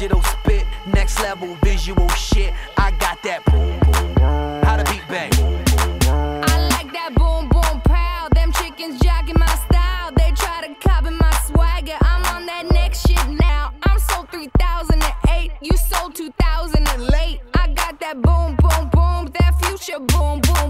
digital spit, next level visual shit. I got that boom, boom, boom. How to beat bang. I like that boom boom pow. Them chickens jacking my style. They try to copy my swagger. I'm on that next shit now. I'm sold 3008. You sold 2000 and late. I got that boom boom boom. That future boom boom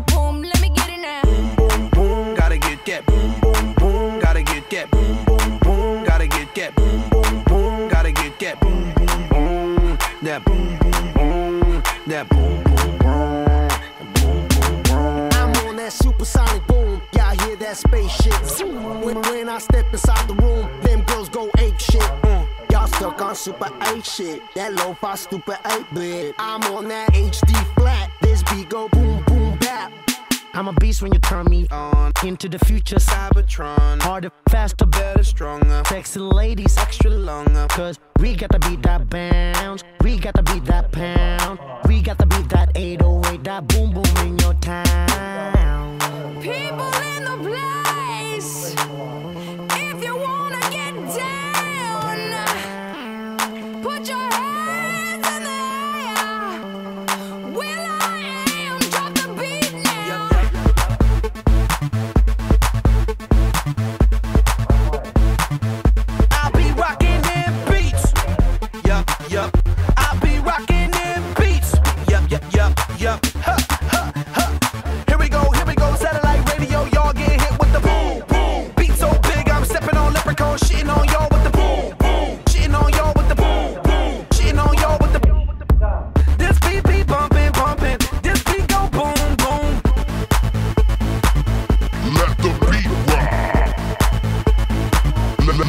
That boom, boom, boom. Boom, boom, boom. I'm on that supersonic boom. Y'all hear that spaceship? When, when I step inside the room, them girls go ape shit. Mm. Y'all stuck on super 8 shit. That lo-fi stupid 8 bit. I'm on that HD flat. This beat go boom boom bap. I'm a beast when you turn me on into the future. Cybertron. Harder, faster, Better, stronger. sexy ladies. Extra longer. Cause we got to beat that bounce. We got to beat that pound.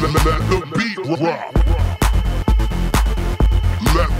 let, let, let the beat rock. Let the